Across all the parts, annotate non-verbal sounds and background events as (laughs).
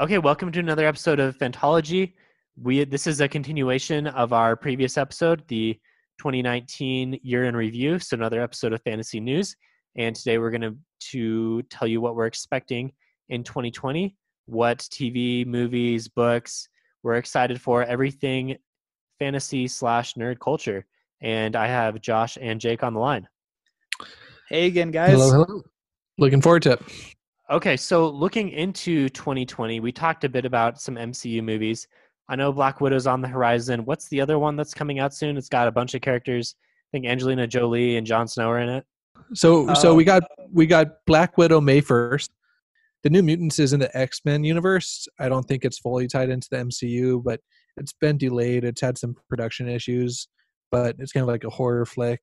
Okay, welcome to another episode of Fantology. We this is a continuation of our previous episode, the 2019 year in review. So another episode of Fantasy News, and today we're going to to tell you what we're expecting in 2020, what TV, movies, books we're excited for, everything fantasy slash nerd culture. And I have Josh and Jake on the line. Hey again, guys. Hello, hello. Looking forward to it. Okay, so looking into 2020, we talked a bit about some MCU movies. I know Black Widow's on the horizon. What's the other one that's coming out soon? It's got a bunch of characters. I think Angelina Jolie and Jon Snow are in it. So, so Oh. we got we got Black Widow May first. The New Mutants is in the X Men universe. I don't think it's fully tied into the MCU, but it's been delayed. It's had some production issues, but it's kind of like a horror flick.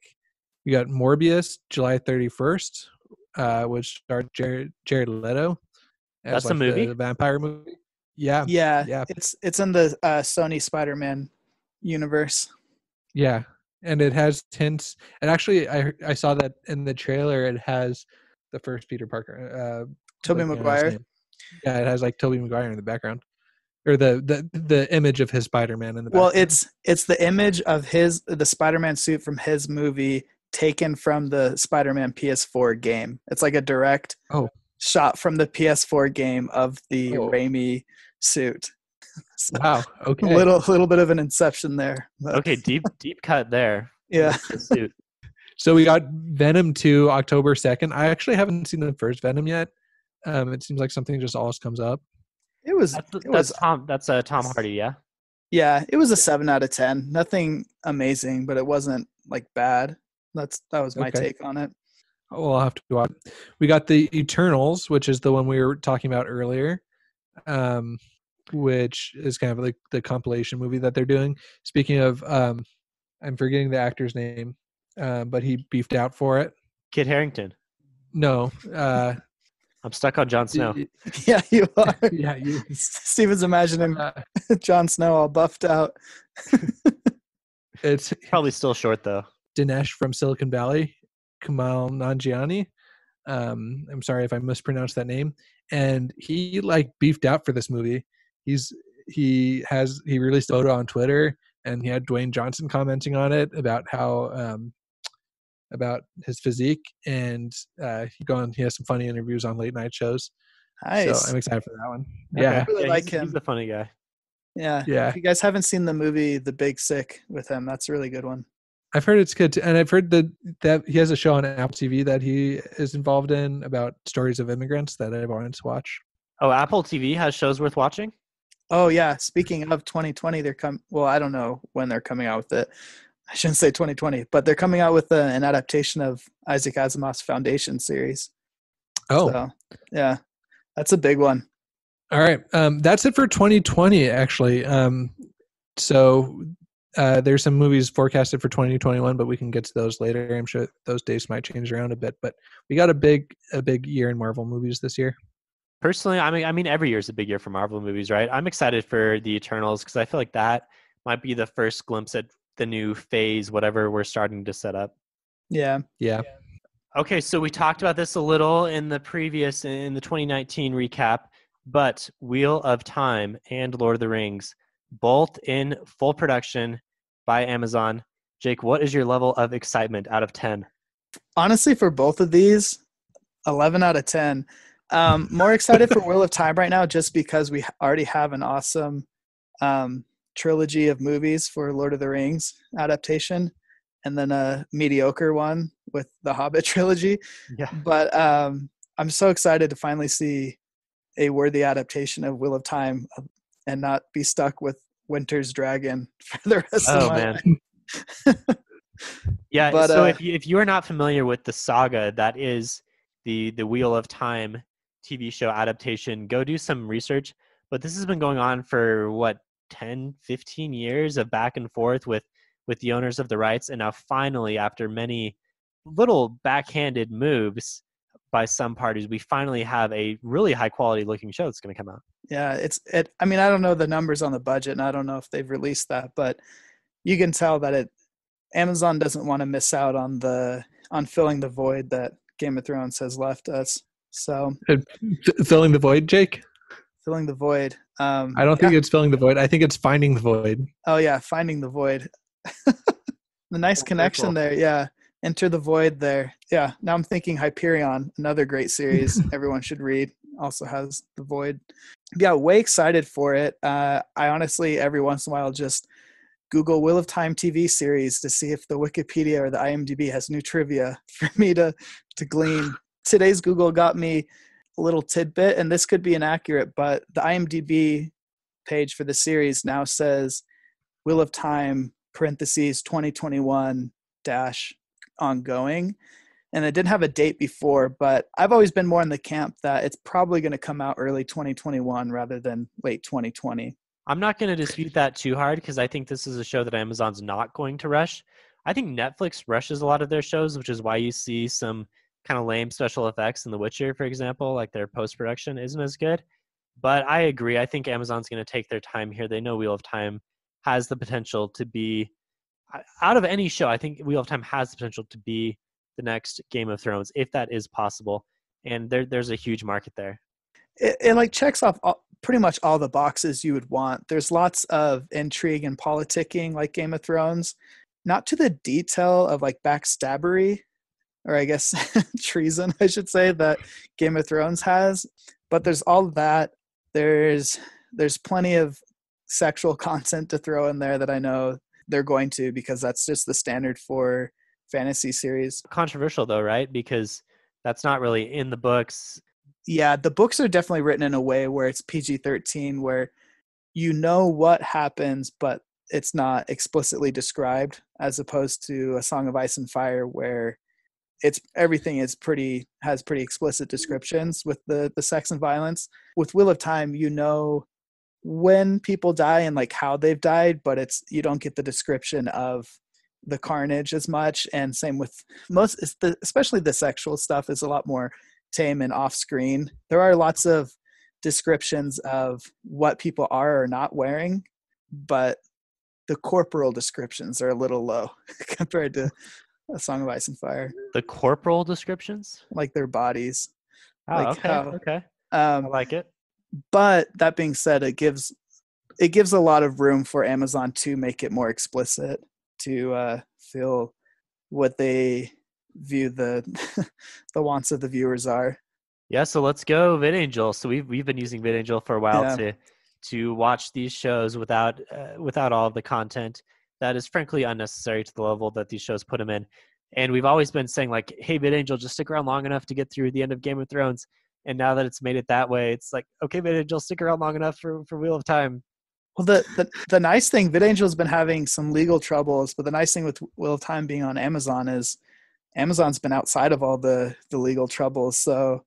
We got Morbius July thirty first, uh, which starred Jared Jared Leto. as, That's a like, the- movie? the vampire movie. Yeah, Yeah, Yeah. it's it's in the uh, Sony Spider-Man universe. Yeah, and it has tints. And actually, I I saw that in the trailer. It has the first Peter Parker, uh, Tobey like, you know, his Maguire. Yeah, it has like Toby Maguire in the background, or the the the image of his Spider Man in the Background. Well, it's it's the image of his the Spider-Man suit from his movie taken from the Spider-Man PS4 game. It's like a direct Oh. shot from the PS4 game of the Oh. Raimi suit. (laughs) So, wow. Okay. A little little bit of an inception there. but- Okay, deep (laughs) deep cut there. Yeah. The suit. So we got Venom two October second. I actually haven't seen the first Venom yet. Um, it seems like something just always comes up. It was That's, it that's was Tom. That's uh, Tom Hardy. Yeah. Yeah, it was a seven out of ten. Nothing amazing, but it wasn't like bad. That's that was my Okay. take on it. Well, I'll have to watch. We got the Eternals, which is the one we were talking about earlier, um, which is kind of like the compilation movie that they're doing. Speaking of, um, I'm forgetting the actor's name, uh, but he beefed out for it. Kit Harington. No, uh, (laughs) I'm stuck on Jon Snow. (laughs) Yeah, you are. yeah, (laughs) you, Steven's imagining uh, Jon Snow all buffed out. it's Probably still short though. Dinesh from Silicon Valley, Kamal Nanjiani. Um, I'm sorry if I mispronounced that name. And he like beefed out for this movie. He's he has he released a photo on Twitter and he had Dwayne Johnson commenting on it about how um about his physique and uh he gone he has some funny interviews on late night shows. Nice. So I'm excited for that one. Okay. Yeah. really like he's, him. He's a funny guy. yeah. Yeah. If you guys haven't seen the movie The Big Sick with him, that's a really good one. I've heard it's good, too, and I've heard that that he has a show on Apple TV that he is involved in about stories of immigrants that I've wanted to watch. Oh, Apple TV has shows worth watching. Oh yeah. Speaking of 2020, they're come. Well, I don't know when they're coming out with it. I shouldn't say 2020, but they're coming out with uh an adaptation of Isaac Asimov's Foundation series. Oh, So, yeah, that's a big one. all right. Um, that's it for 2020. Actually, um, so uh, there's some movies forecasted for 2021, but we can get to those later. I'm sure those dates might change around a bit, but we got a big a big year in Marvel movies this year. Personally, I mean, I mean, every year is a big year for Marvel movies, right? I'm excited for the Eternals because I feel like that might be the first glimpse at the new phase, whatever we're starting to set up. Yeah. Yeah. Okay, so we talked about this a little in the previous in the 2019 recap, but Wheel of Time and Lord of the Rings, both in full production by Amazon. Jake, what is your level of excitement out of 10? honestly for both of these 11 out of 10 um, (laughs) more excited for wheel of time right now just because we already have an awesome um, trilogy of movies for lord of the rings adaptation and then a mediocre one with the hobbit (laughs) trilogy Yeah. but um, i'm so excited to finally see a worthy adaptation of wheel of time uh, and not be stuck with winter's dragon (laughs) for the rest of Oh my man. (laughs) yeah, But, so uh, if you, if you are not familiar with the saga that is the the Wheel of Time TV show adaptation, go do some research. But this has been going on for what 10, 15 years of back and forth with with the owners of the rights and now finally after many little backhanded moves by some parties, we finally have a really high quality looking show that's going to come out. Yeah, it's it. I mean, I don't know the numbers on the budget, and I don't know if they've released that, but you can tell that it. Amazon doesn't want to miss out on the on filling the void that Game of Thrones has left us. So F- filling the void, Jake. filling the void. Um, I don't think yeah. it's filling the void. I think it's finding the void. Oh yeah, finding the void. (laughs) the nice very connection cool. there. Yeah, enter the void there. Yeah. Now I'm thinking Hyperion, another great series (laughs) everyone should read. Also has the void. Yeah, way excited for it. Uh, I honestly every once in a while just Google Wheel of Time TV series to see if the Wikipedia or the IMDb has new trivia (laughs) for me to to glean. (sighs) Today's Google got me a little tidbit, and this could be inaccurate, but the IMDb page for the series now says Wheel of Time parentheses 2021 dash ongoing. And it didn't have a date before, but I've always been more in the camp that it's probably going to come out early 2021 rather than late 2020. I'm not going to dispute that too hard because I think this is a show that Amazon's not going to rush. I think Netflix rushes a lot of their shows, which is why you see some kind of lame special effects in The Witcher, for example, like their post production isn't as good. But I agree. I think Amazon's going to take their time here. They know Wheel of Time has the potential to be, out of any show, I think Wheel of Time has the potential to be the next Game of Thrones, if that is possible. And there, there's a huge market there. It, it like checks off all, pretty much all the boxes you would want. There's lots of intrigue and politicking like Game of Thrones, not to the detail of like backstabbery or I guess (laughs) treason, I should say, that Game of Thrones has. But there's all that. There's there's plenty of sexual (laughs) content to throw in there that I know they're going to because that's just the standard for fantasy series. Controversial though, right? Because that's not really in the books. Yeah, the books are definitely written in a way where it's PG 13, where you know what happens, but it's not explicitly described, as opposed to A Song of Ice and Fire, where it's everything is pretty has pretty explicit descriptions with the the sex and violence. With Wheel of Time, you know when people die and like how they've died, but it's you don't get the description of the carnage as much. And same with most, the, especially the sexual stuff is a lot more tame and off screen. There are lots of descriptions of what people are or not wearing, but the corporal descriptions are a little low (laughs) compared to a song of ice and fire The corporal descriptions? like their bodies Oh, Like okay. how- okay. I um, like it. But that being said it gives it gives a lot of room for amazon to make it more explicit to uh, feel what they view the (laughs) the wants of the viewers are Yeah, so let's go VidAngel. So we've we've been using VidAngel for a while Yeah. to to watch these shows without uh, without all of the content that is frankly unnecessary to the level that these shows put them in. And we've always been saying like, "Hey, VidAngel, just stick around long enough to get through the end of Game of Thrones." And now that it's made it that way, it's like, "Okay, VidAngel, stick around long enough for for Wheel of Time." well the, the the nice thing vidangel's been having some legal troubles but the nice thing with wheel of time being on amazon is amazon's been outside of all the the legal troubles so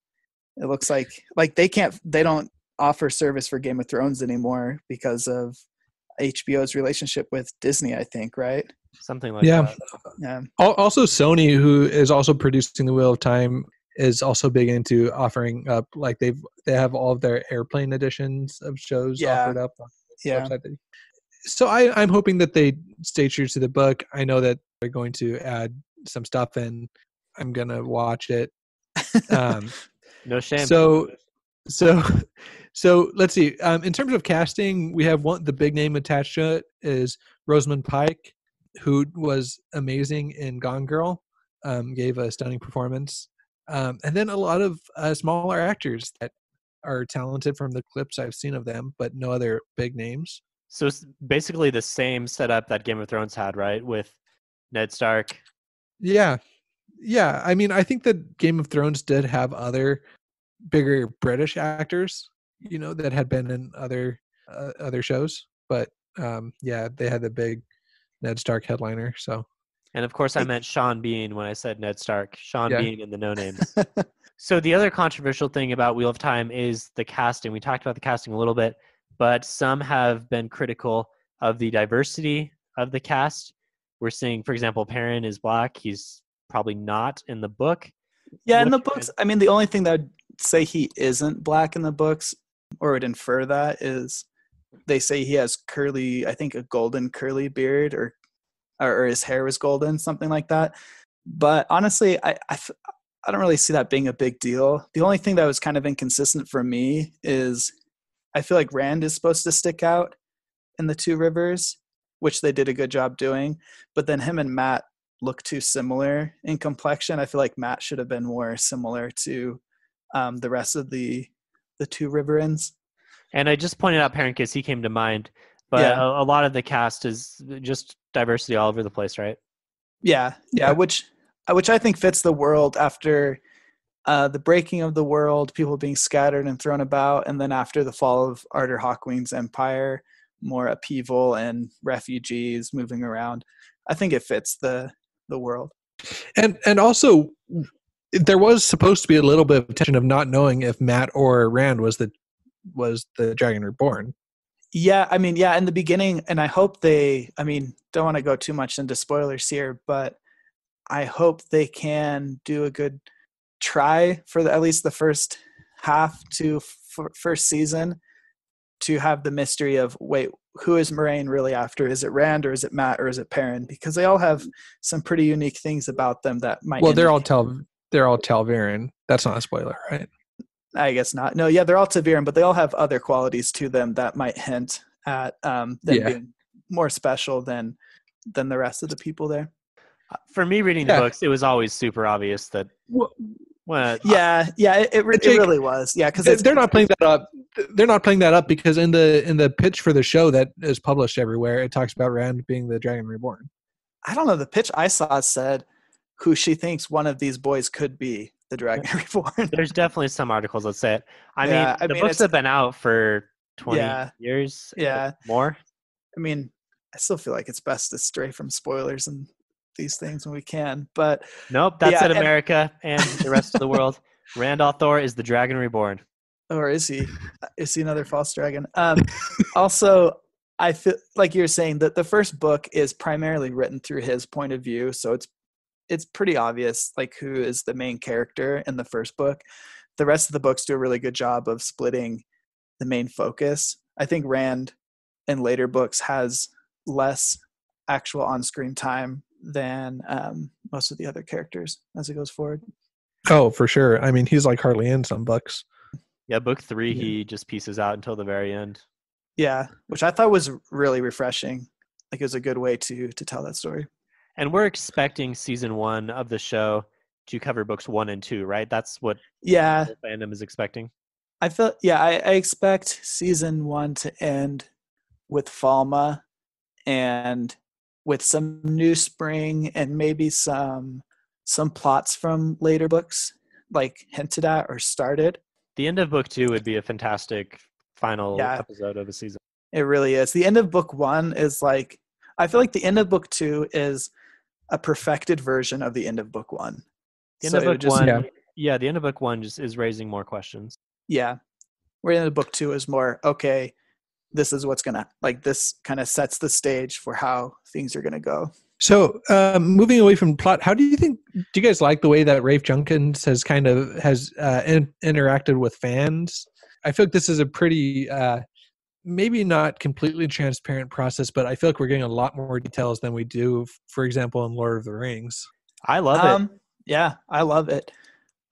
it looks like like they can't they don't offer service for game of thrones anymore because of hbo's relationship with disney i think right Something like Yeah. that. yeah Also, Sony, who is also producing the Wheel of Time, is also big into offering up like they've they have all of their airplane editions of shows Yeah. offered up on the yeah website. So I, I'm hoping that they stay true to the book. I know that they're going to add some stuff in. I'm gonna watch it. Um, (laughs) No shame. so so (laughs) so let's see um, in terms of casting we have one the big name attached to it is rosamund pike who was amazing in gone girl um, gave a stunning performance um, and then a lot of uh, smaller actors that are talented from the clips i've seen of them but no other big names So it's basically the same setup that Game of Thrones had, right? With Ned Stark. yeah yeah i mean i think that game of thrones did have other bigger british actors you know that had been in other uh, other shows but um yeah they had the big ned stark headliner so And of course, I meant Sean Bean when I said Ned Stark. Sean Yeah. Bean in the no names. (laughs) so the other controversial thing about Wheel of Time is the casting. We talked about the casting a little bit, but some have been critical of the diversity of the cast. We're seeing, for example, Perrin is black. He's probably not in the book. Yeah, in the books, I mean, the only thing that I'd say he isn't black in the books, or would infer that, is they say he has curly, I think a golden curly beard, or or his hair was golden, something like that. But honestly, I I don't really see that being a big deal. The only thing that was kind of inconsistent for me is I feel like Rand is supposed to stick out in the two rivers, which they did a good job doing. But then him and Matt look too similar in complexion. I feel like Matt should have been more similar to um, the rest of the the two Riverins. And I just pointed out Perrin because he came to mind, but Yeah. a, a lot of the cast is just diversity all over the place, right? Yeah, yeah, Yeah. which which I think fits the world after uh, the breaking of the world, people being scattered and thrown about, and then after the fall of Arthur Hawkwing's empire, more upheaval and refugees moving around. I think it fits the the world. and and also there was supposed to be a little bit of tension of not knowing if Matt or Rand was the was the Dragon Reborn. Yeah, I mean, yeah, in the beginning, and I hope they, I mean, don't want to go too much into spoilers here, but I hope they can do a good try for the, at least the first half to f- first season to have the mystery of wait, who is Moiraine really after? Is it Rand or is it Matt or is it Perrin? Because they all have some pretty unique things about them that might. Well, they're all indicate- Tel they're all ta'veren. That's not a spoiler, right? I guess not. No, yeah, they're all ta'veren, but they all have other qualities to them that might hint at um, them Yeah. being more special than than the rest of the people there. Uh, For me, reading Yeah. the books, it was always super obvious that Well, well, Yeah, yeah, it, it, re- it really was. Yeah, because They're, they're not playing that up. They're not playing that up because in the in the pitch for the show that is published everywhere, it talks about Rand being the Dragon Reborn. I don't know. The pitch I saw said who she thinks one of these boys could be the Dragon Reborn. (laughs) there's definitely some articles that say it. I Yeah, mean, I the mean, books have been out for 20 Yeah. years, Yeah. more. I mean, I still feel like it's best to stray from spoilers and these things when we can. But Nope, that's Yeah, it, and- America and the rest of the world. (laughs) Rand al'Thor is the Dragon Reborn. or is he? (laughs) Is he another false dragon? Um, also, I feel like you're saying that the first book is primarily written through his point of view, so it's it's pretty obvious like who is the main character in the first book. The rest of the books do a really good job of splitting the main focus. I think Rand in later books has less actual on-screen time than um, most of the other characters as it goes forward. Oh, for sure. I mean, he's like hardly in some books. Yeah, book three, Yeah. he just pieces out until the very end. Yeah, which I thought was really refreshing. Like it was a good way to to tell that story. And we're expecting season one of the show to cover books one and two, right? That's what Yeah, the fandom is expecting. I feel yeah, I, I expect season one to end with Falme and with some new spring and maybe some some plots from later books like hinted at or started. The end of book two would be a fantastic final Yeah. episode of a season. It really is. The end of book one is like I feel like the end of book two is a perfected version of the end of book one. The end So of book just- one, Yeah. yeah. the end of book one just is raising more questions. Yeah. Where in the book two is more, okay, this is what's gonna like this kind of sets the stage for how things are gonna go. So, um, moving away from plot, how do you think? Do you guys like the way that Rafe Judkins has kind of has uh, in, interacted with fans? I feel like this is a pretty, uh, maybe not completely transparent process, but I feel like we're getting a lot more details than we do, for example, in Lord of the Rings. I love it. Um, yeah, I love it.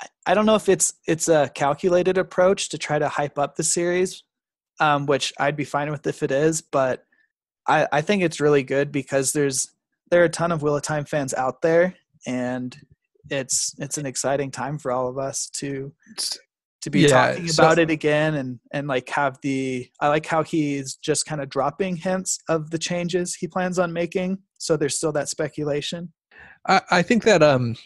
I, I don't know if it's it's a calculated approach to try to hype up the series, um, which I'd be fine with if it is, but I, I think it's really good because there's there are a ton of Wheel of Time fans out there, and it's it's an exciting time for all of us to to be Yeah, talking so- about it again and and like have the I like how he's just kind of dropping hints of the changes he plans on making, so there's still that speculation. I, I think that um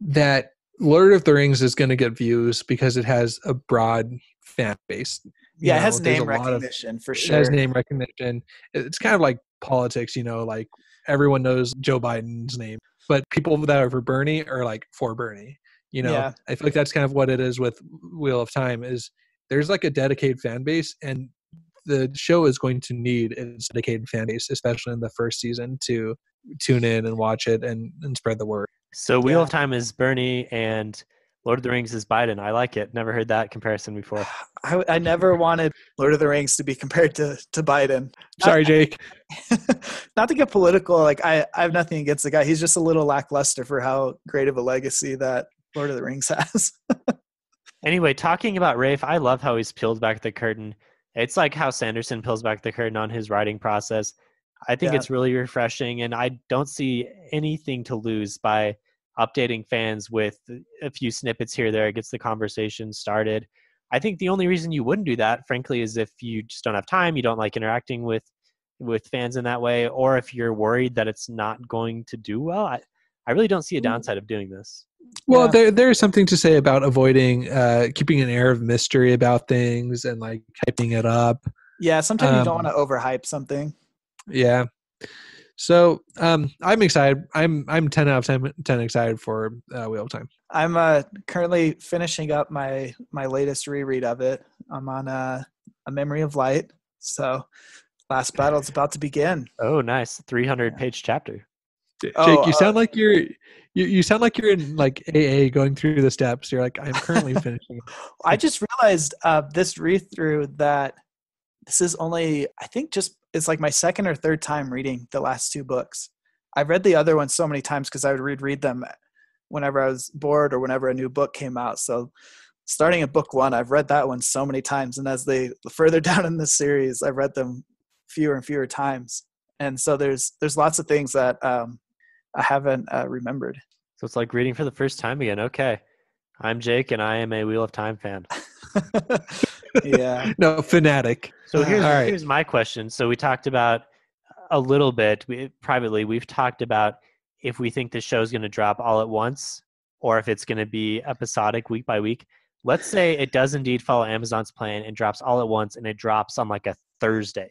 that Lord of the Rings is going to get views because it has a broad fan base. You Yeah, it has name lot of- recognition for It sure. has name recognition. It's kind of like politics, you know, like everyone knows Joe Biden's name, but people that are for Bernie are like for Bernie. You know, Yeah. I feel like that's kind of what it is with Wheel of Time is there's like a dedicated fan base and the show is going to need its dedicated fan base, especially in the first season, to tune in and watch it and, and spread the word. So Wheel Yeah. of Time is Bernie and Lord of the Rings is Biden. I like it. Never heard that comparison before. (sighs) I, I never wanted Lord of the Rings to be compared to to Biden. Sorry, Jake. (laughs) Not to get political, like I, I have nothing against the guy. He's just a little lackluster for how great of a legacy that Lord of the Rings (laughs) has. Anyway, talking about Rafe, I love how he's peeled back the curtain It's like how Sanderson peels back the curtain on his writing process. I think Yeah. it's really refreshing, and I don't see anything to lose by updating fans with a few snippets here there. It gets the conversation started. I think the only reason you wouldn't do that, frankly, is if you just don't have time, you don't like interacting with with fans in that way, or if you're worried that it's not going to do well. I, I really don't see a Mm. downside of doing this. Well, Yeah. there there is something to say about avoiding uh, keeping an air of mystery about things and like hyping it up. Yeah, sometimes you don't Um, want to overhype something. Yeah. So um, I'm excited. I'm I'm ten out of 10, 10 excited for uh, Wheel of Time. I'm uh, currently finishing up my my latest reread of it. I'm on uh, a Memory of Light, so last battle is about to begin. Oh, nice, 300 Yeah. page chapter. Jake, Oh, you uh, sound like you're you, you sound like you're in like AA going through the steps. You're like I'm currently (laughs) finishing. I just realized uh, this read through that this is only I think just it's like my second or third time reading the last two books. I've read the other ones so many times because I would read read them whenever I was bored or whenever a new book came out. So starting at book one, I've read that one so many times, and as they further (laughs) down in the series, I've read them fewer and fewer times. And so there's there's lots of things that um, I haven't uh, remembered. So it's like reading for the first time again. Okay. I'm Jake and I am a Wheel of Time fan. (laughs) yeah. (laughs) No fanatic. So here's, all right. here's my question. So we talked about a little bit we, privately, we've talked about if we think the show's going to drop all at once or if it's going to be episodic week by week. Let's say it does indeed follow Amazon's plan and drops all at once and it drops on like a Thursday.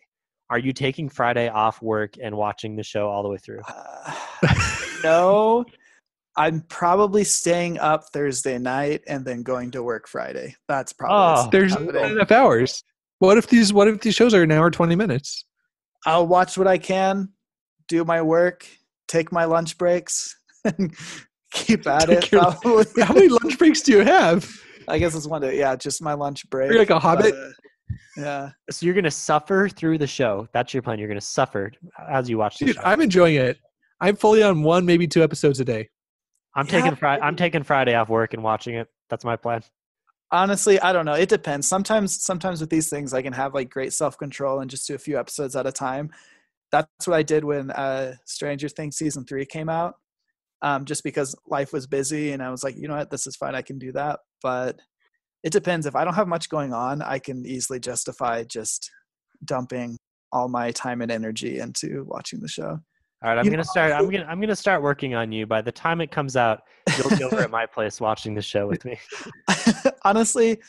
Are you taking Friday off work and watching the show all the way through? Uh, (sighs) no, I'm probably staying up Thursday night and then going to work Friday. That's probably Oh. There's happening. enough hours. What if these What if these shows are an hour twenty minutes? I'll watch what I can, do my work, take my lunch breaks, (laughs) and keep (laughs) at Take it. your- How many lunch breaks do you have? (laughs) I guess it's one day. Yeah, just my lunch break. You're like a hobbit? But, uh, yeah. So you're going to suffer through the show. That's your plan. You're going to suffer as you watch the Dude, show. I'm enjoying it. I'm fully on one, maybe two episodes a day. I'm Yeah. taking Friday. I'm taking Friday off work and watching it. That's my plan. honestly i don't know it depends sometimes sometimes with these things i can have like great self-control and just do a few episodes at a time that's what i did when uh stranger things season three came out um just because life was busy and i was like you know what this is fine i can do that but it depends if i don't have much going on i can easily justify just dumping all my time and energy into watching the show All right, I'm You gonna know, start. I'm gonna I'm gonna start working on you. By the time it comes out, you'll be over at my place watching the show with me. (laughs) honestly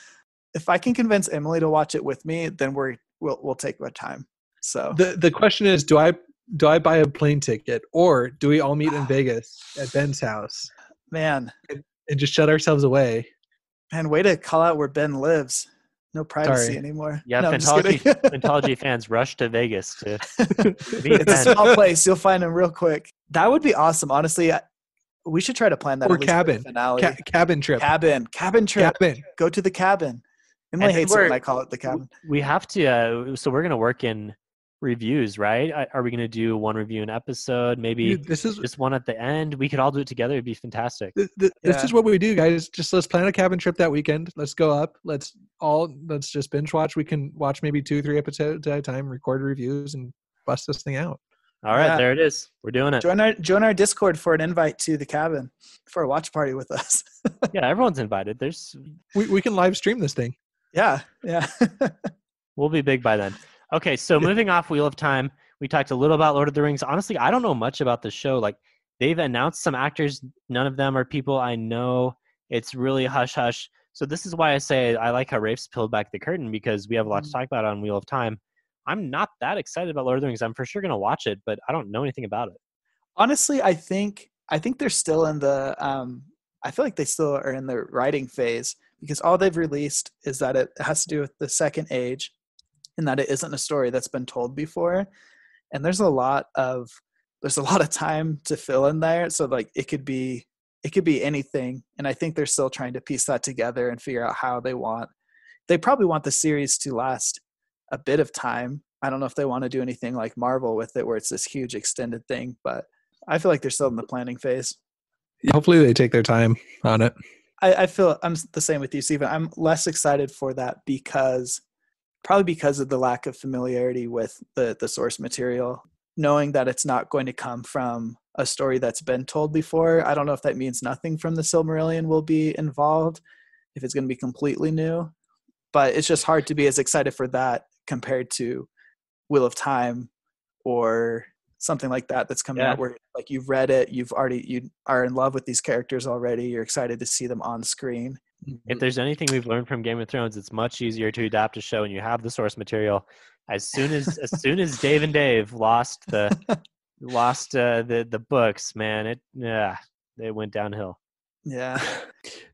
if i can convince emily to watch it with me then we're we'll, we'll take our time so The the question is, do I do I buy a plane ticket or do we all meet in (sighs) Vegas at Ben's house man and just shut ourselves away? Man, way to call out where Ben lives. No privacy Sorry. anymore. Yeah, no, I'm just Fantology, kidding. (laughs) Fantology fans rush to Vegas to (laughs) meet it's a small place. You'll find him real quick. That would be awesome. Honestly, I, we should try to plan that. Or for the cabin. finale. Ca- cabin trip. cabin, cabin trip. Cabin. Go to the cabin. Emily And then hates it when I call it the cabin. We have to. Uh, so we're gonna work in reviews, right? Are we gonna do one review an episode? Maybe Dude, this is just one at the end. We could all do it together. It'd be fantastic. th- th- this Yeah. is what we do, guys. Just let's plan a cabin trip that weekend. Let's go up. Let's all let's just binge watch. We can watch maybe two, three episodes at a time, record reviews, and bust this thing out. All right, Yeah. there it is. We're doing it. Join our join our Discord for an invite to the cabin for a watch party with us. (laughs) Yeah, everyone's invited. There's We we can live stream this thing. yeah, yeah. (laughs) We'll be big by then. Okay, so moving off Wheel of Time, we talked a little about Lord of the Rings. Honestly, I don't know much about the show. Like they've announced some actors, none of them are people I know. It's really hush hush. So this is why I say I like how Rafe's peeled back the curtain because we have a lot to Mhm. talk about on Wheel of Time. I'm not that excited about Lord of the Rings. I'm for sure gonna watch it, but I don't know anything about it. honestly i think i think they're still in the um i feel like they still are in the writing phase because all they've released is that it has to do with the second age and that it isn't a story that's been told before and there's a lot of there's a lot of time to fill in there so like it could be it could be anything and i think they're still trying to piece that together and figure out how they want they probably want the series to last a bit of time i don't know if they want to do anything like marvel with it where it's this huge extended thing but I feel like they're still in the planning phase. Hopefully, they take their time on it. I, I feel I'm the same with you, Stephen. I'm less excited for that because probably because of the lack of familiarity with the the source material, knowing that it's not going to come from a story that's been told before. I don't know if that means nothing from the Silmarillion will be involved, if it's going to be completely new, but it's just hard to be as excited for that compared to Wheel of Time or something like that that's coming Yeah. out where like you've read it, you've already you are in love with these characters already, you're excited to see them on screen. If there's anything we've learned from Game of Thrones, it's much easier to adapt a show when you have the source material. As soon as as (laughs) soon as Dave and Dave lost the (laughs) lost uh, the the books, man, it yeah, it went downhill. Yeah.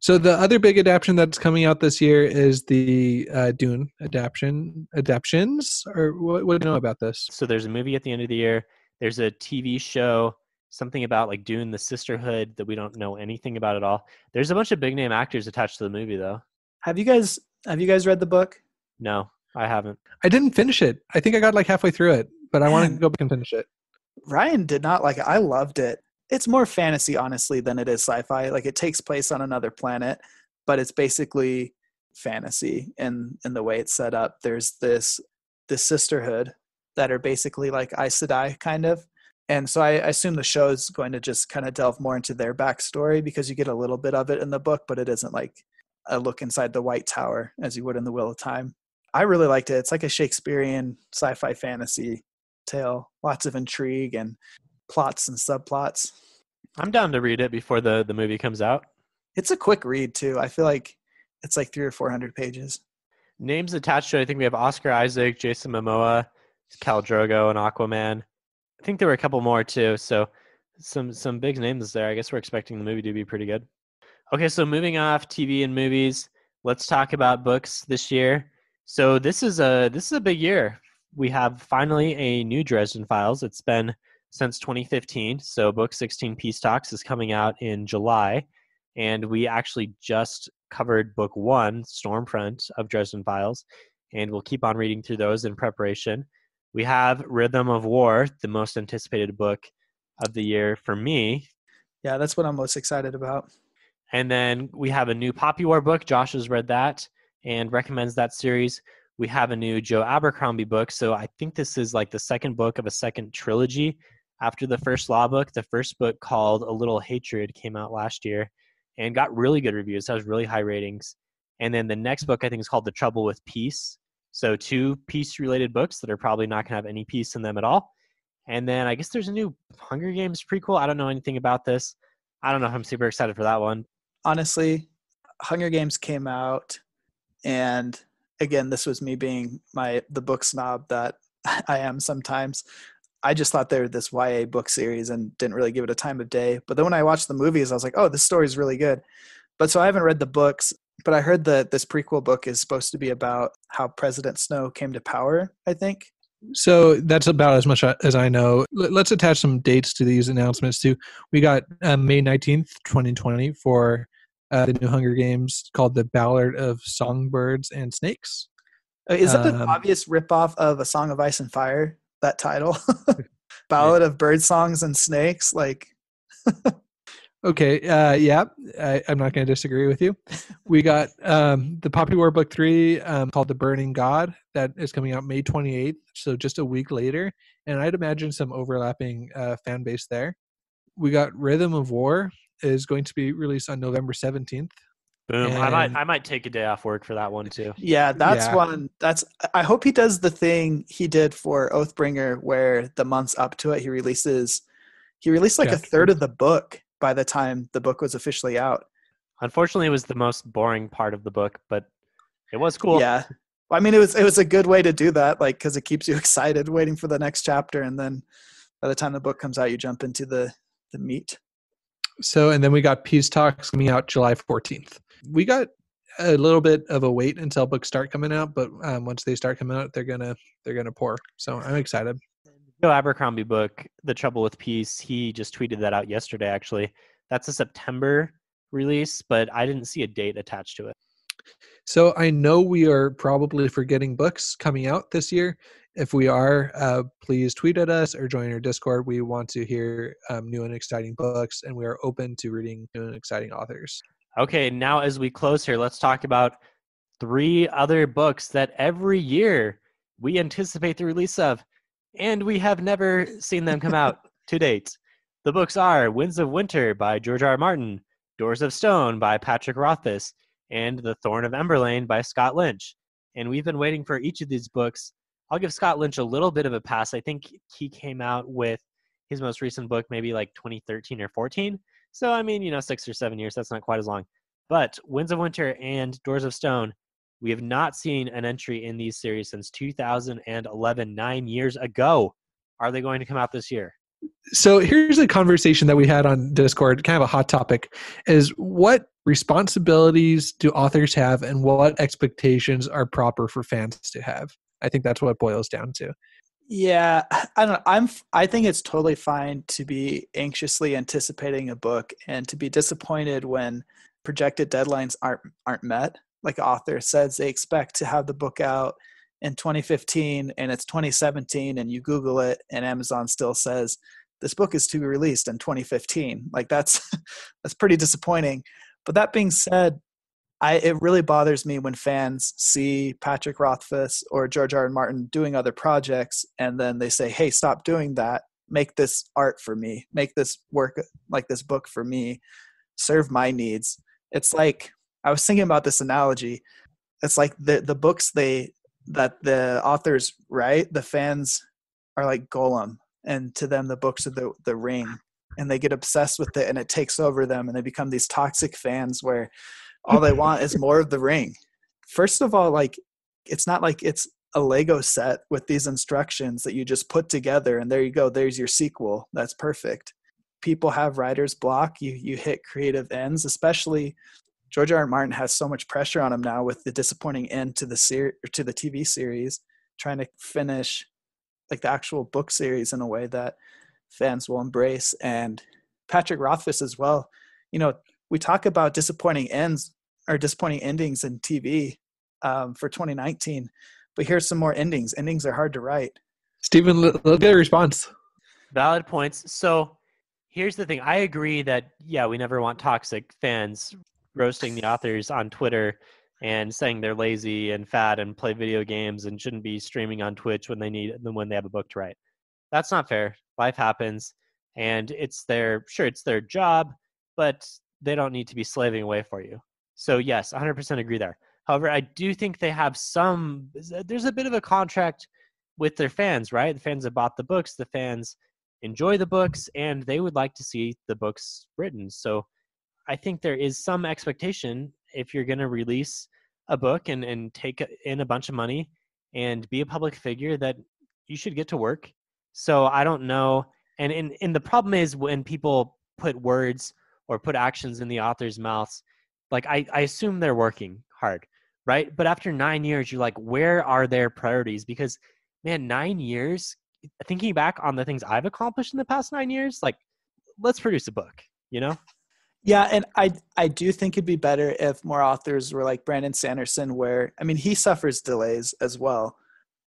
So the other big adaptation that's coming out this year is the uh, Dune adaptation adaptions, or what, what do you know about this? So there's a movie at the end of the year. There's a TV show, something about like Dune, the Sisterhood, that we don't know anything about at all. There's a bunch of big name actors attached to the movie, though. Have you guys have you guys read the book? No, I haven't. I didn't finish it. I think I got like halfway through it, but I want to go back and finish it. Ryan did not like it. I loved it. It's more fantasy, honestly, than it is sci-fi. Like it takes place on another planet, but it's basically fantasy in in the way it's set up. There's this this sisterhood that are basically like Aes Sedai kind of. And so I, I assume the show is going to just kind of delve more into their backstory because you get a little bit of it in the book, but it isn't like a look inside the White Tower as you would in the Wheel of Time. I really liked it. It's like a Shakespearean sci-fi fantasy tale. Lots of intrigue and plots and subplots. I'm down to read it before the the movie comes out. It's a quick read too. I feel like it's like three or four hundred pages. Names attached to it. I think we have Oscar Isaac, Jason Momoa, Khal Drogo, and Aquaman. I think there were a couple more too. So some some big names there. I guess we're expecting the movie to be pretty good. Okay, so moving off TV and movies, let's talk about books this year. So this is a this is a big year. We have finally a new Dresden Files. It's been since 2015. So book 16 Peace Talks is coming out in July, and we actually just covered book one, Stormfront of Dresden Files, and we'll keep on reading through those in preparation. We have Rhythm of War, the most anticipated book of the year for me. Yeah, that's what I'm most excited about. And then we have a new Poppy War book. Josh has read that and recommends that series. We have a new Joe Abercrombie book. So I think this is like the second book of a second trilogy after the first Law book. The first book called A Little Hatred came out last year and got really good reviews. Has really high ratings. And then the next book I think is called The Trouble with Peace. So two peace related books that are probably not going to have any peace in them at all. And then I guess there's a new Hunger Games prequel. I don't know anything about this. I don't know if I'm super excited for that one. Honestly, Hunger Games came out, and again, this was me being my the book snob that (laughs) I am sometimes. I just thought they were this YA book series and didn't really give it a time of day. But then when I watched the movies, I was like, oh, this story's really good. But so I haven't read the books, but I heard that this prequel book is supposed to be about how President Snow came to power, I think. So that's about as much as I know. Let's attach some dates to these announcements too. We got uh, May 19th, 2020 for uh, the new Hunger Games called The Ballad of Songbirds and Snakes. Uh, Is that Um, obvious ripoff of A Song of Ice and Fire? That title? (laughs) Ballad of Bird Songs and Snakes? Like, (laughs) Okay, uh, yeah, I, I'm not going to disagree with you. We got (laughs) um, the Poppy War Book 3 um, called The Burning God that is coming out May 28th, so just a week later. And I'd imagine some overlapping uh, fan base there. We got Rhythm of War is going to be released on November 17th. Boom. I might I might take a day off work for that one too. yeah, that's Yeah. one. That's. I hope he does the thing he did for Oathbringer, where the months up to it, he releases. He released like a third of the book by the time the book was officially out. Unfortunately, it was the most boring part of the book, but it was cool. Yeah. I mean, it was it was a good way to do that, like because it keeps you (laughs) excited, waiting for the next chapter, and then by the time the book comes out, you jump into the the meat. So, and then we got Peace Talks coming out July 14th. We got a little bit of a wait until books start coming out, but um, once they start coming out, they're gonna they're gonna pour. So I'm excited. Joe Abercrombie book, The Trouble with Peace, he just tweeted that out yesterday actually. That's a September release, but I didn't see a date attached to it. So I know we are probably forgetting books coming out this year. If we are, uh, please tweet at us or join our Discord. We want to hear um, new and exciting books, and we are open to reading new and exciting authors. Okay, now as we close here, let's talk about three other books that every year we anticipate the release of, and we have never seen them come out (laughs) to date. The books are Winds of Winter by George R. R. Martin, Doors of Stone by Patrick Rothfuss, and The Thorn of Emberlain by Scott Lynch. And we've been waiting for each of these books. I'll give Scott Lynch a little bit of a pass. I think he came out with his most recent book maybe like 2013 or 14. So, I mean, you know, six or seven years, that's not quite as long. But Winds of Winter and Doors of Stone, we have not seen an entry in these series since 2011, nine years ago. Are they going to come out this year? So here's a conversation that we had on Discord, kind of a hot topic, is what responsibilities do authors have and what expectations are proper for fans to have? I think that's what it boils down to. Yeah, I don't know. I'm I think it's totally fine to be anxiously anticipating a book and to be disappointed when projected deadlines aren't aren't met. Like author says they expect to have the book out in 2015 and it's 2017 and you google it and Amazon still says this book is to be released in 2015. Like that's (laughs) that's pretty disappointing. But that being said, I, it really bothers me when fans see Patrick Rothfuss or George R. R. Martin doing other projects, and then they say, "Hey, stop doing that. Make this art for me. Make this work like this book for me. Serve my needs." It's like I was thinking about this analogy. It's like the the books they that the authors write, the fans are like Gollum, and to them the books are the the ring, and they get obsessed with it, and it takes over them, and they become these toxic fans where all they want is more of the ring. First of all, like it's not like it's a Lego set with these instructions that you just put together and there you go, there's your sequel. That's perfect. People have writer's block. You you hit creative ends, especially George R. R. Martin has so much pressure on him now with the disappointing end to the ser- to the TV series, trying to finish like the actual book series in a way that fans will embrace. And Patrick Rothfuss as well. You know, we talk about disappointing ends or disappointing endings in TV um, for 2019, but here's some more endings. Endings are hard to write. Stephen, let's get a response. Valid points. So here's the thing. I agree that yeah, we never want toxic fans roasting the authors on Twitter and saying they're lazy and fat and play video games and shouldn't be streaming on Twitch when they need when they have a book to write. That's not fair. Life happens, and it's their sure it's their job, but they don't need to be slaving away for you. So yes, 100% agree there. However, I do think they have some. There's a bit of a contract with their fans, right? The fans have bought the books. The fans enjoy the books, and they would like to see the books written. So I think there is some expectation if you're going to release a book and, and take in a bunch of money and be a public figure that you should get to work. So I don't know. And, and, and the problem is when people put words or put actions in the author's mouths like I, I assume they're working hard right but after nine years you're like where are their priorities because man nine years thinking back on the things i've accomplished in the past nine years like let's produce a book you know yeah and i i do think it'd be better if more authors were like brandon sanderson where i mean he suffers delays as well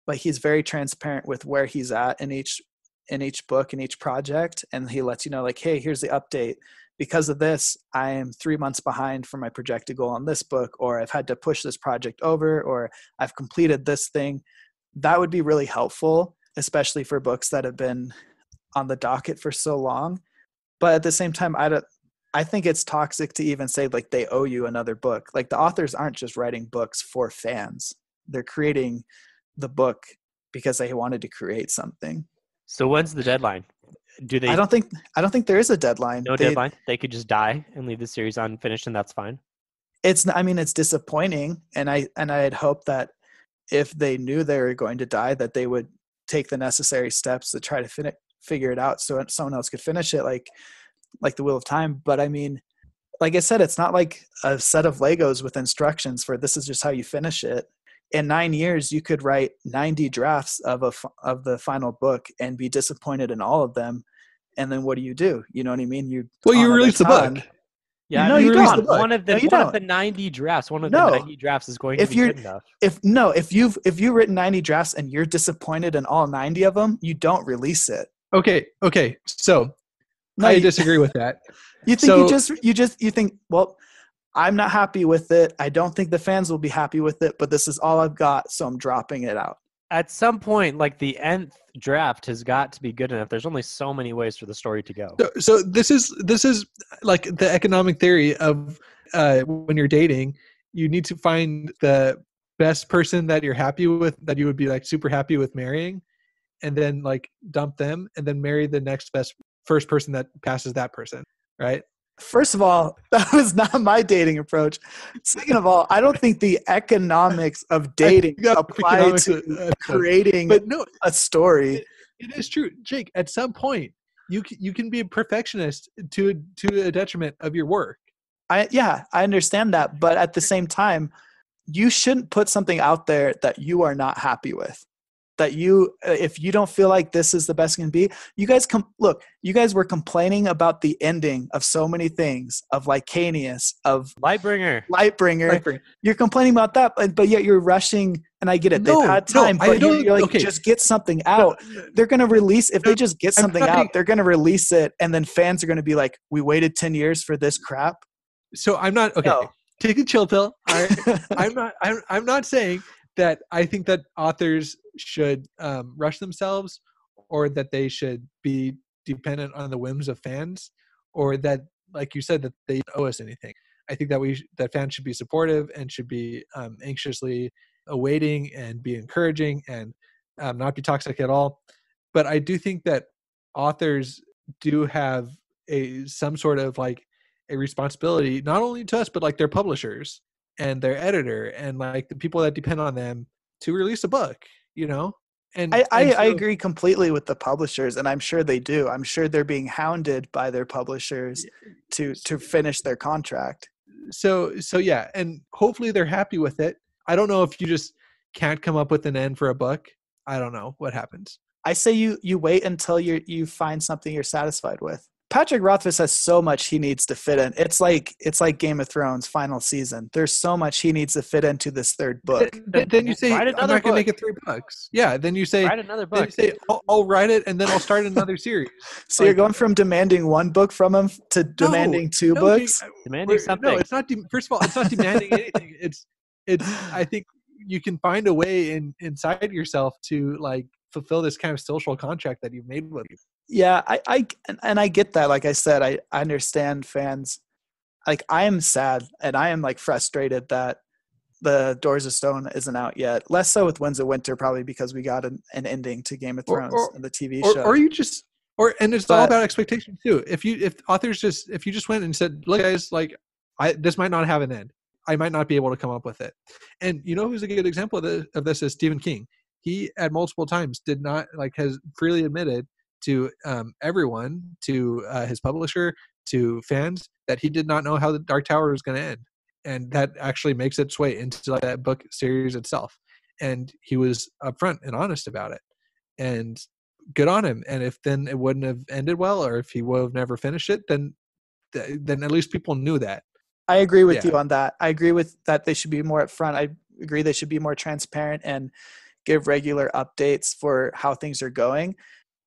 but he's very transparent with where he's at in each in each book in each project and he lets you know like hey here's the update because of this, I am three months behind for my projected goal on this book, or I've had to push this project over, or I've completed this thing. That would be really helpful, especially for books that have been on the docket for so long. But at the same time, I don't. I think it's toxic to even say like they owe you another book. Like the authors aren't just writing books for fans; they're creating the book because they wanted to create something. So when's the deadline? do they? I don't think I don't think there is a deadline. No they, deadline. They could just die and leave the series unfinished, and that's fine. It's. I mean, it's disappointing, and I and I had hoped that if they knew they were going to die, that they would take the necessary steps to try to fin- figure it out, so someone else could finish it, like like the Wheel of Time. But I mean, like I said, it's not like a set of Legos with instructions for this is just how you finish it in nine years you could write 90 drafts of a of the final book and be disappointed in all of them and then what do you do you know what i mean you well you release the book yeah, no, you don't. One of the no, one of the ninety drafts, one of no. the ninety drafts is going if to be you're, good enough. If no, if you've if you've written ninety drafts and you're disappointed in all ninety of them, you don't release it. Okay, okay. So no, I you, disagree with that. (laughs) You think so, you just you just you think well, I'm not happy with it. I don't think the fans will be happy with it, but this is all I've got, so I'm dropping it out. At some point, like the nth draft has got to be good enough. There's only so many ways for the story to go. So, so this is this is like the economic theory of uh, when you're dating, you need to find the best person that you're happy with, that you would be like super happy with marrying, and then like dump them, and then marry the next best first person that passes that person, right? First of all, (laughs) that was not my dating approach. Second of all, I don't think the economics of (laughs) dating apply to creating But no, a story. it is true, Jake. At some point, you you can be a perfectionist to to a detriment of your work. I yeah, I understand that, but at the same time, you shouldn't put something out there that you are not happy with. That you, uh, if you don't feel like this is the best it can be, you guys come look. You guys were complaining about the ending of so many things, of Licanius, of Lightbringer. Lightbringer. Like, you're complaining about that, but, but yet you're rushing. And I get it; No, they've had time, I but you're, you're like, okay. just get something out. They're going to release if they just get something not out. They're going to release it, and then fans are going to be like, "We waited ten years for this crap." so I'm not okay. No. Take a chill pill. All right. (laughs) I'm not. I'm, I'm not saying that I think that authors should um, rush themselves, or that they should be dependent on the whims of fans, or that, like you said, that they owe us anything. I think that we that fans should be supportive and should be um, anxiously awaiting and be encouraging and um, not be toxic at all. But I do think that authors do have a some sort of like a responsibility not only to us but like their publishers and their editor and like the people that depend on them to release a book you know and I, I, and I agree completely with the publishers, and I'm sure they do. I'm sure they're being hounded by their publishers eh, to to finish their contract. so so yeah and hopefully they're happy with it i don't know if you just can't come up with an end for a book i don't know what happens I say you you wait until you you find something you're satisfied with. Patrick Rothfuss has so much he needs to fit in. It's like it's like Game of Thrones final season. There's so much he needs to fit into this third book. Th- th- then you say Write i'm another not going to make book. it three books yeah then you say Write another then you book. say I'll, I'll write it and then i'll start another (laughs) series So you're going from demanding one book from him to demanding two No, books. Jake, Demanding something. No, it's not. De- first of all, it's not demanding anything. It's it's. I think you can find a way in inside yourself to like fulfill this kind of social contract that you've made with you. Yeah, I, I and- and I get that. Like I said, I, I understand fans. Like I am sad and I am like frustrated that the Doors of Stone isn't out yet. Less so with Winds of Winter, probably because we got an, an ending to Game of Thrones or- and the TV Or, show. or you just or and it's all about expectation too. If you if authors just if you just went and said, look guys, like I this might not have an end. I might not be able to come up with it. And you know who's a good example of this, of this is Stephen King. He at multiple times did not like has freely admitted to um, everyone, to uh, his publisher, to fans that he did not know how the Dark Tower was going to end, and that actually makes its way into like, that book series itself. And he was upfront and honest about it, and good on him. And if then it wouldn't have ended well, or if he would have never finished it, then th- then at least people knew that. I agree with Yeah. you on that. I agree with that they should be more upfront. I agree they should be more transparent and give regular updates for how things are going.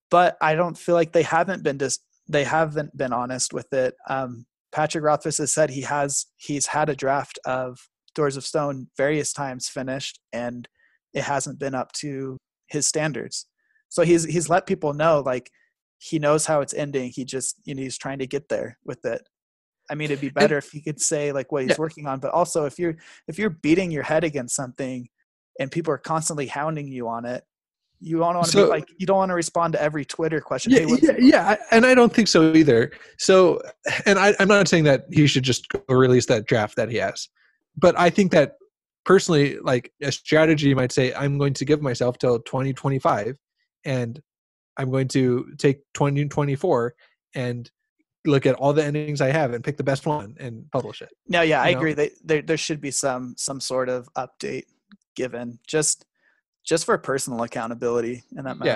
But I don't feel like they haven't been just they haven't been honest with it. Um, Patrick Rothfuss has said he has he's had a draft of Doors of Stone various times finished, and it hasn't been up to his standards. So he's he's let people know like he knows how it's ending. He just you know he's trying to get there with it. I mean, it'd be better if he could say like what he's Yeah. working on, but also if you're if you're beating your head against something and people are constantly hounding you on it, you don't want to So- be like you don't want to respond to every Twitter question. Yeah, hey, yeah, yeah, and I don't think so either. So, and I, I'm not saying that he should just release that draft that he has, but I think that personally, like a strategy might say, I'm going to give myself till 2025, and I'm going to take 2024 and look at all the endings I have and pick the best one and publish it. No, yeah, I know? agree. That there there should be some some sort of update given just just for personal accountability in that matter.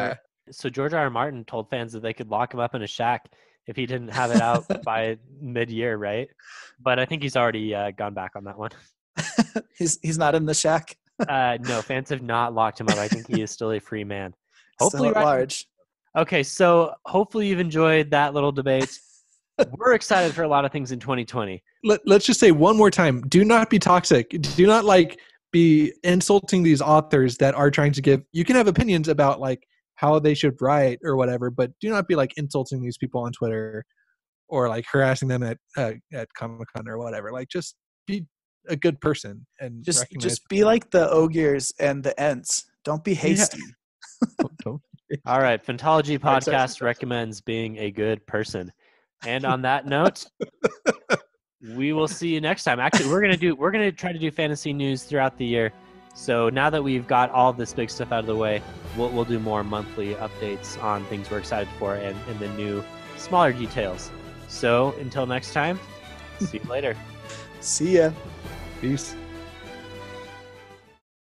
Yeah, So George R. R. Martin told fans that they could lock him up in a shack if he didn't have it out (laughs) by mid-year, right? But I think he's already uh, gone back on that one. (laughs) he's he's not in the shack. Uh, no, fans have not locked him up. I think he is still a free man. (laughs) Still Hopefully, at right- large. Okay, so hopefully you've enjoyed that little debate. we're excited for a lot of things in 2020. Let, let's just say one more time do not be toxic do not like be insulting these authors that are trying to give you can have opinions about like how they should write or whatever but do not be like insulting these people on twitter or like harassing them at uh, at comic-con or whatever like just be a good person and Just just be like the Ogiers and the Ents. Don't be hasty. (laughs) (laughs) don't- don't- All right, Fantology All right, sorry. Podcast recommends being a good person. And on that note, (laughs) we will see you next time. Actually, we're gonna do we're gonna try to do fantasy news throughout the year. So now that we've got all this big stuff out of the way, we'll we'll do more monthly updates on things we're excited for and, and the new smaller details. So until next time, see you later. See ya. peace